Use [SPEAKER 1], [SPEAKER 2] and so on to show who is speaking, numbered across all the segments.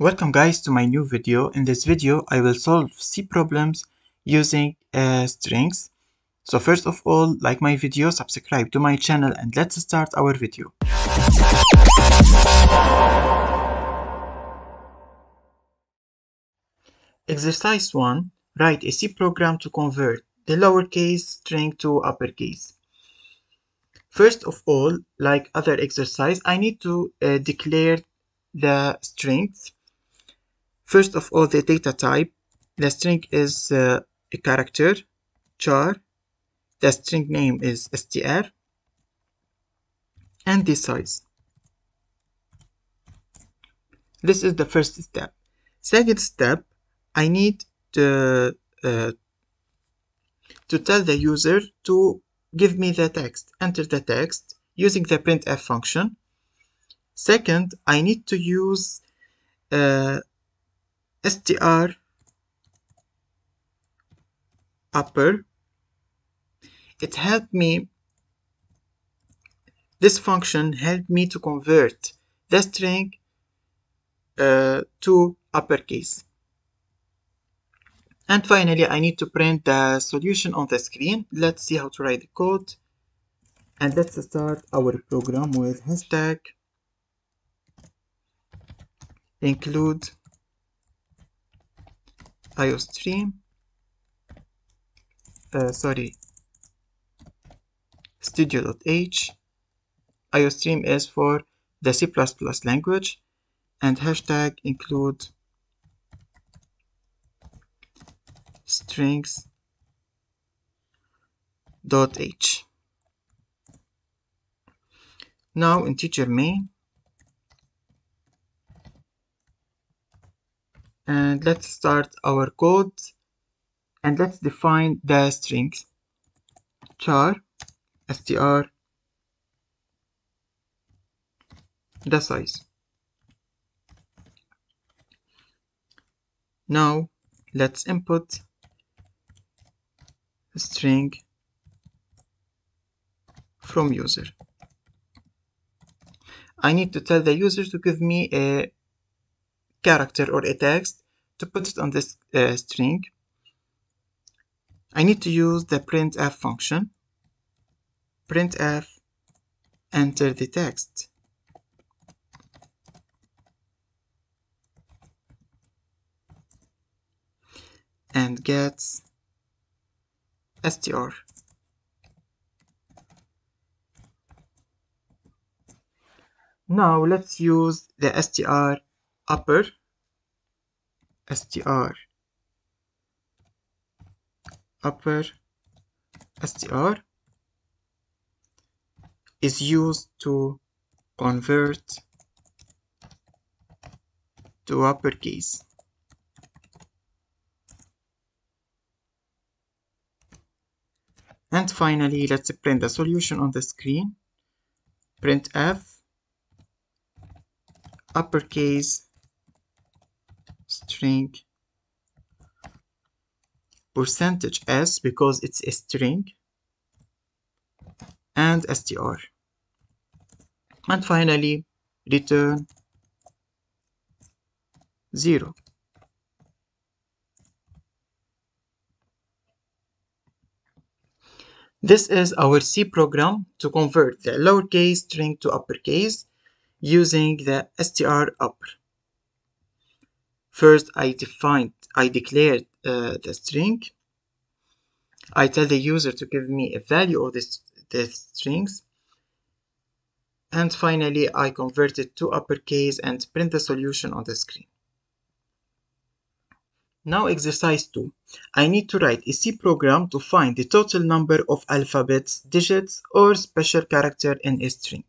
[SPEAKER 1] Welcome guys to my new video. In this video, I will solve C problems using uh, strings. So first of all, like my video, subscribe to my channel and let's start our video. Exercise 1. Write a C program to convert the lowercase string to uppercase. First of all, like other exercise, I need to uh, declare the strings. First of all, the data type. The string is uh, a character, char. The string name is str. And the size. This is the first step. Second step, I need to, uh, to tell the user to give me the text. Enter the text using the printf function. Second, I need to use uh, str upper. It helped me, this function helped me to convert the string uh, to uppercase. And finally, I need to print the solution on the screen. Let's see how to write the code. And let's start our program with hashtag include iostream uh, sorry. Studio.h iostream is for the C++ language. And hashtag include strings dot h. Now integer main and let's start our code. And let's define the strings char str the size. Now let's input string from user. I need to tell the user to give me a character or a text to put it on this uh, string. I need to use the printf function. Printf enter the text. And gets str now let's use the str upper str upper str is used to convert to uppercase and finally let's print the solution on the screen. Printf uppercase string percentage s because it's a string and str and finally return 0 This is our C program to convert the lowercase string to uppercase using the str upper. First, I defined, I declared uh, the string. I tell the user to give me a value of this, this strings. And finally, I convert it to uppercase and print the solution on the screen. Now exercise 2. I need to write a C program to find the total number of alphabets, digits, or special character in a string.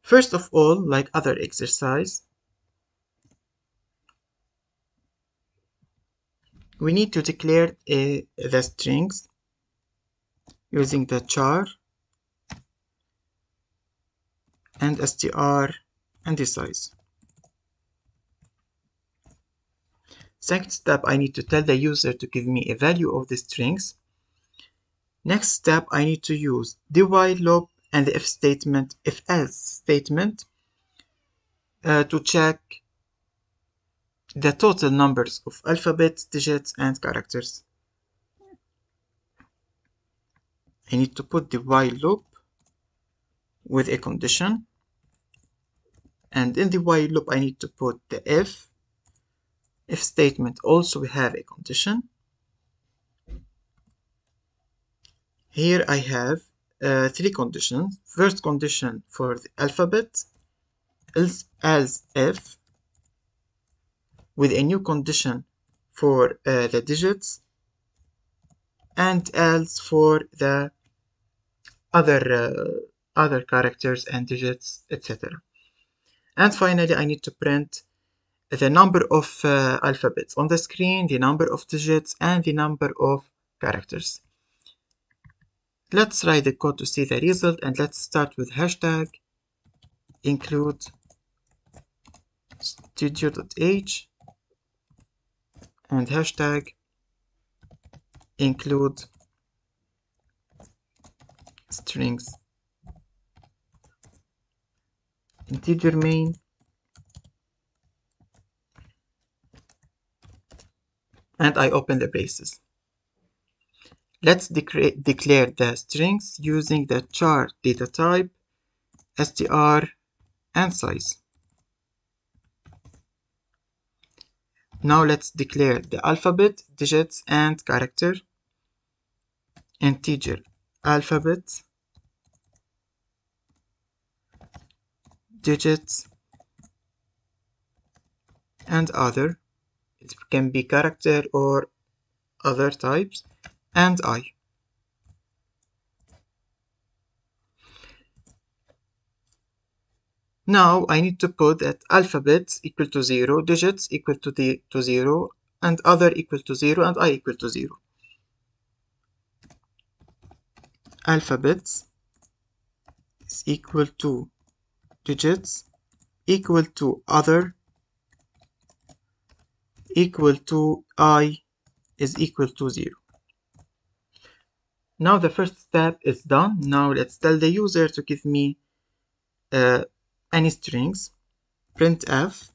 [SPEAKER 1] First of all, like other exercise, we need to declare a, the strings using the char and str and the size. Second step, I need to tell the user to give me a value of the strings. Next step, I need to use the while loop and the if statement, if else statement uh, to check the total numbers of alphabets, digits, and characters. I need to put the while loop with a condition. And in the while loop, I need to put the if. If statement also we have a condition. Here I have uh, three conditions. First condition for the alphabet is as if with a new condition for uh, the digits and else for the other uh, other characters and digits etc and finally I need to print the number of uh, alphabets on the screen the number of digits and the number of characters. Let's write the code to see the result and let's start with hashtag include studio.h and hashtag include strings integer main and I open the braces. Let's declare the strings using the char data type, str, and size. Now let's declare the alphabet, digits, and character. Integer alphabet, digits, and other. It can be character or other types, and i. Now I need to put that alphabets equal to 0, digits equal to, the, to 0, and other equal to 0, and i equal to 0. Alphabets is equal to digits equal to other equal to i is equal to 0. Now the first step is done. Now let's tell the user to give me uh, any strings, printf,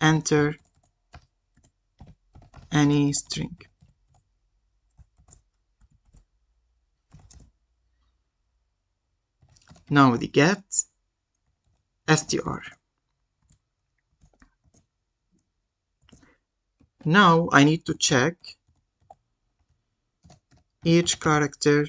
[SPEAKER 1] enter any string. Now the get str. Now I need to check each character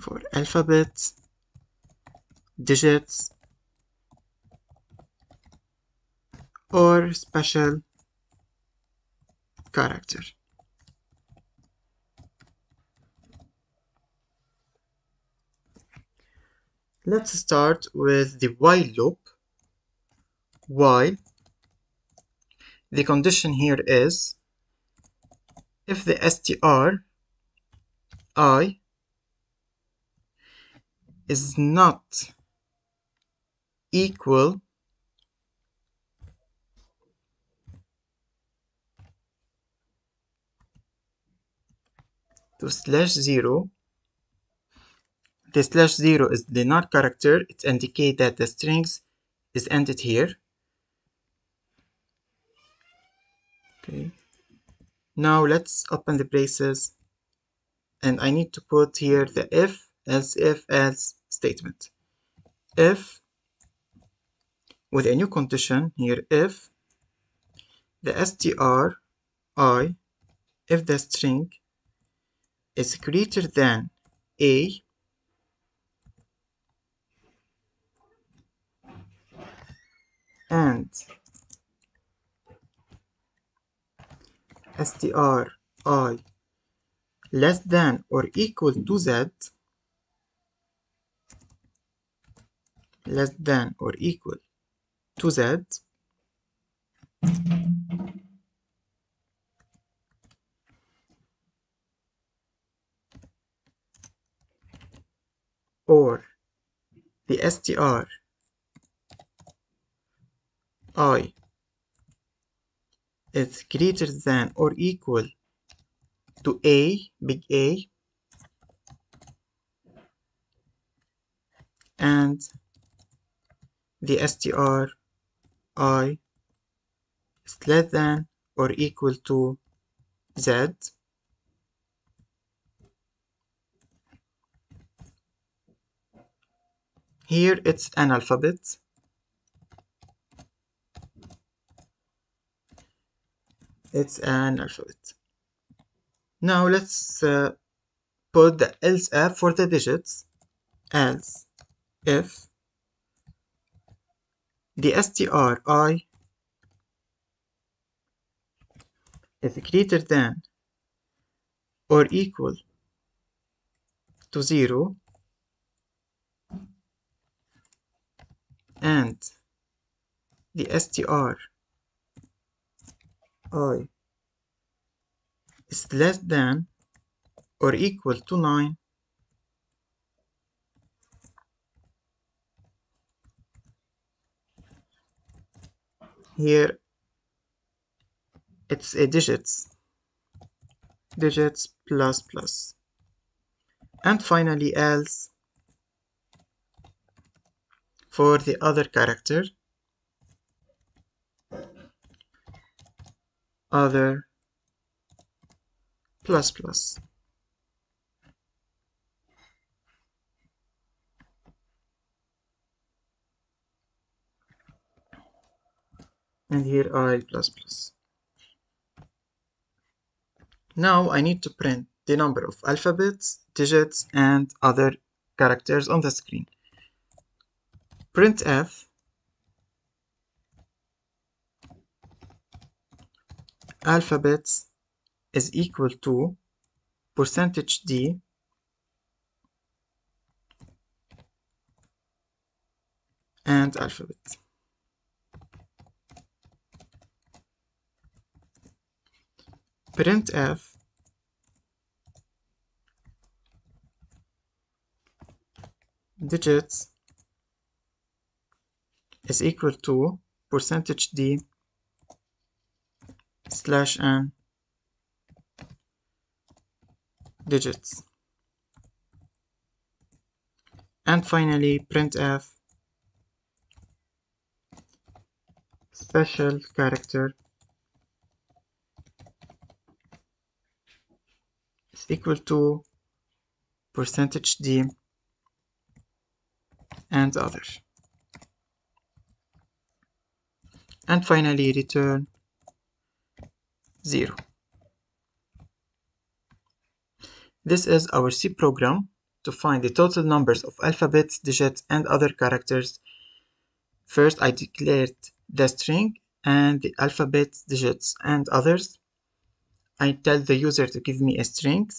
[SPEAKER 1] for alphabets, digits, or special character. Let's start with the while loop. While the condition here is if the str i is not equal to slash 0 the slash 0 is the null character. It indicates that the strings is ended here. Okay. Now let's open the braces. And I need to put here the if else if else statement. If with a new condition here if the str i if the string is greater than a and str i less than or equal to z less than or equal to z. Or the str i is greater than or equal to A, big A, and the str i is less than or equal to z. Here it's an alphabet. It's an alphabet. Now let's uh, put the else if for the digits. Else if the stri is greater than or equal to 0 and the str i is less than or equal to 9 here it's a digits. Digits plus plus. And finally else for the other character other plus plus and here i now I need to print the number of alphabets, digits, and other characters on the screen. printf alphabets is equal to percentage d and alphabet. Printf digits is equal to percentage d slash n. Digits. And finally printf special character is equal to percentage d and others and finally return 0 this is our C program to find the total numbers of alphabets, digits, and other characters. First, I declared the string and the alphabets, digits, and others. I tell the user to give me a string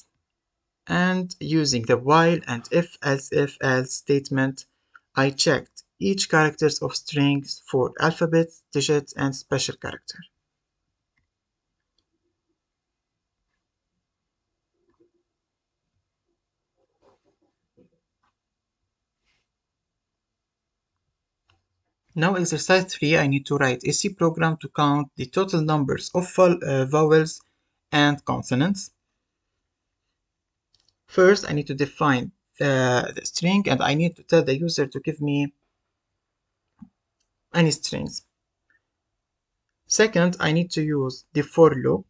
[SPEAKER 1] and using the while and if else if else statement I checked each characters of strings for alphabets, digits, and special character. Now exercise 3, I need to write a C program to count the total numbers of uh, vowels and consonants. First, I need to define the, the string and I need to tell the user to give me any strings. Second, I need to use the for loop.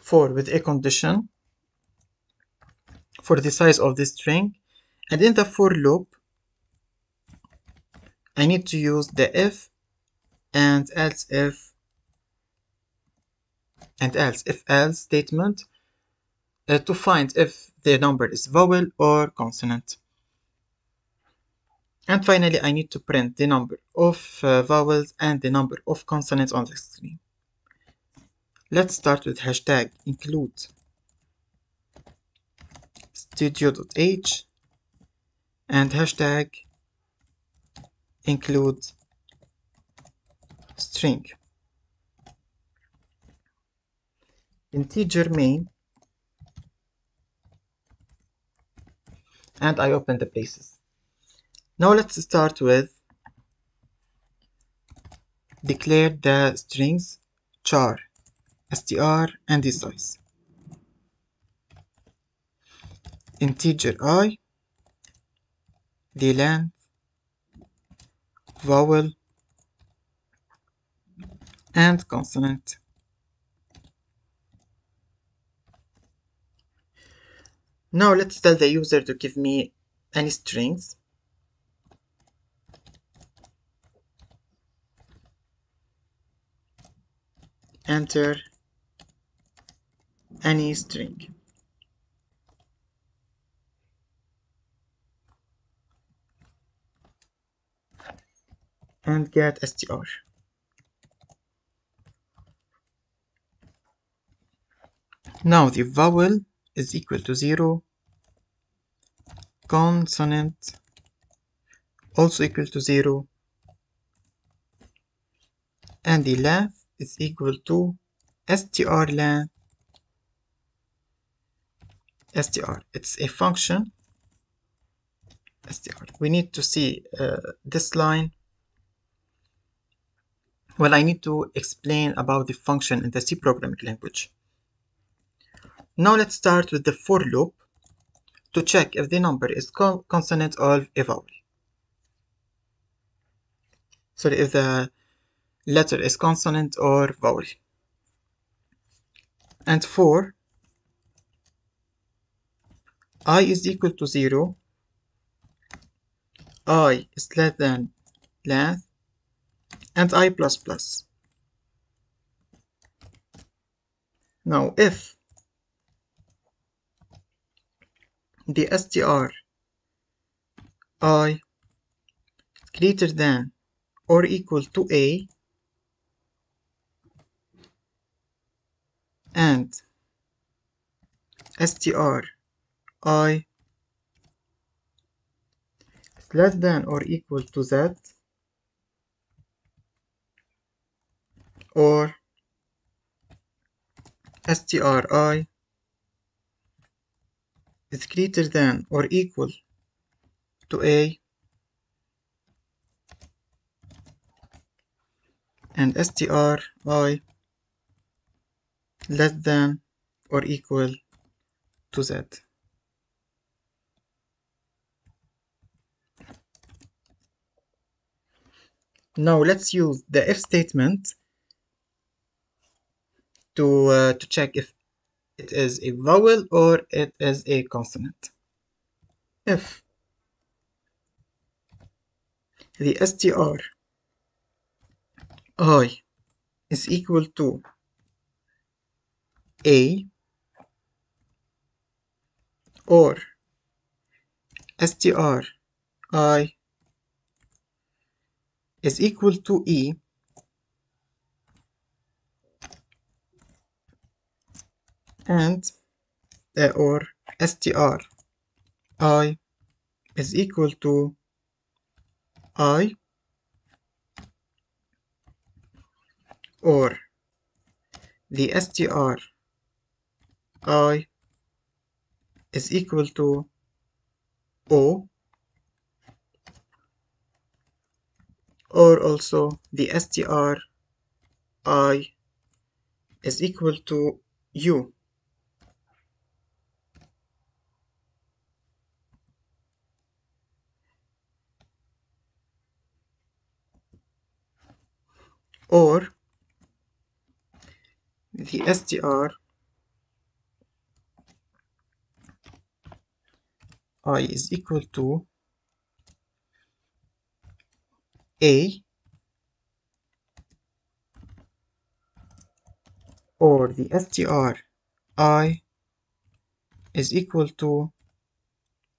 [SPEAKER 1] For with a condition for the size of the string and in the for loop I need to use the if and else if and else if else statement uh, to find if the number is vowel or consonant. And finally, I need to print the number of uh, vowels and the number of consonants on the screen. Let's start with hashtag include studio.h and hashtag include string. integer main and I open the braces. Now let's start with declare the strings char, str, and the size. Integer i, the length, vowel, and consonant. Now let's tell the user to give me any strings. Enter any string. and get str. Now the vowel is equal to 0, consonant also equal to 0, and the length is equal to str length str. It's a function str. We need to see uh, this line well, I need to explain about the function in the C programming language. Now let's start with the for loop to check if the number is consonant or a vowel. So if the letter is consonant or vowel. And for i is equal to 0, i is less than length, and i++. Plus Now if the str i greater than or equal to a. And str i less than or equal to z. Or stri is greater than or equal to a and stri less than or equal to z. Now let's use the if statement to, uh, to check if it is a vowel or it is a consonant. If the str i is equal to a or str i is equal to e and or str. I is equal to i or the str. I is equal to o or also the str i is equal to u or the str i is equal to a or the str i is equal to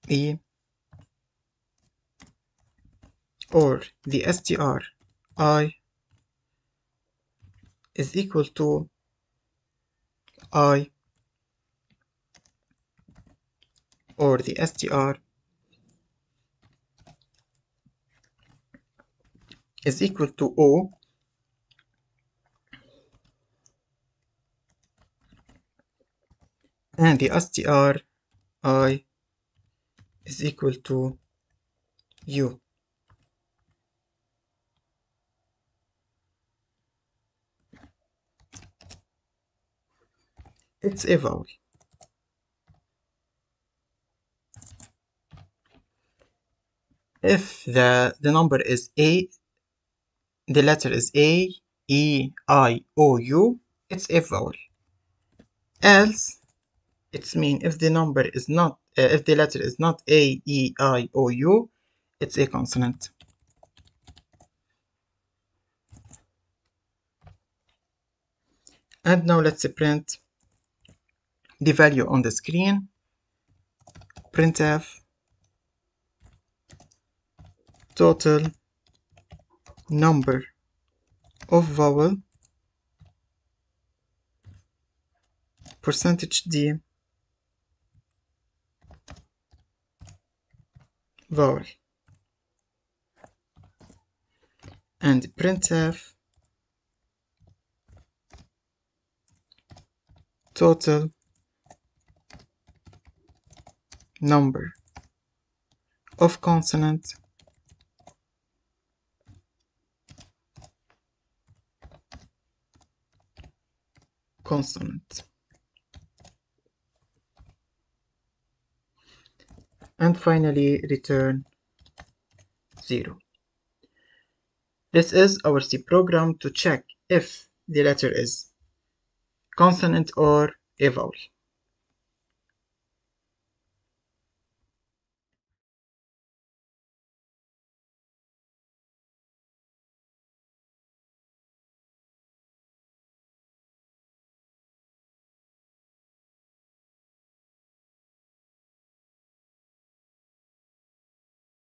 [SPEAKER 1] e or the str i is equal to i or the str is equal to o and the str i is equal to u it's a vowel if the the number is a the letter is a e i o u it's a vowel else it's mean if the number is not uh, if the letter is not a e i o u it's a consonant. And now let's print the value on the screen. Printf total number of vowel. Percentage d. Vowel. And printf total number of consonant consonant and finally return 0 this is our C program to check if the letter is consonant or a vowel